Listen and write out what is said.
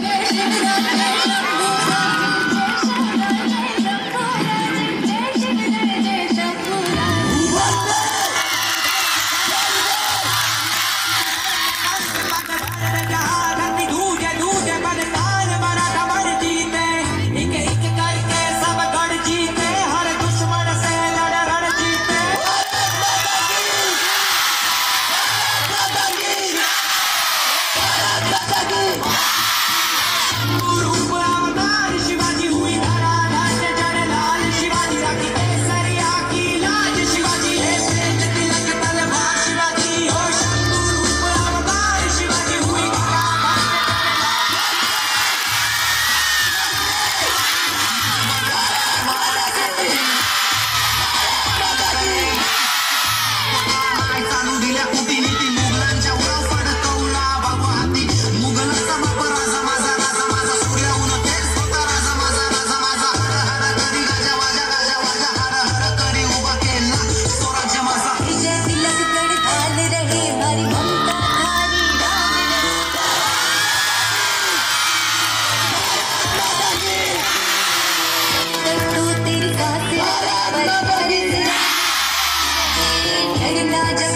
Thank Didn't I just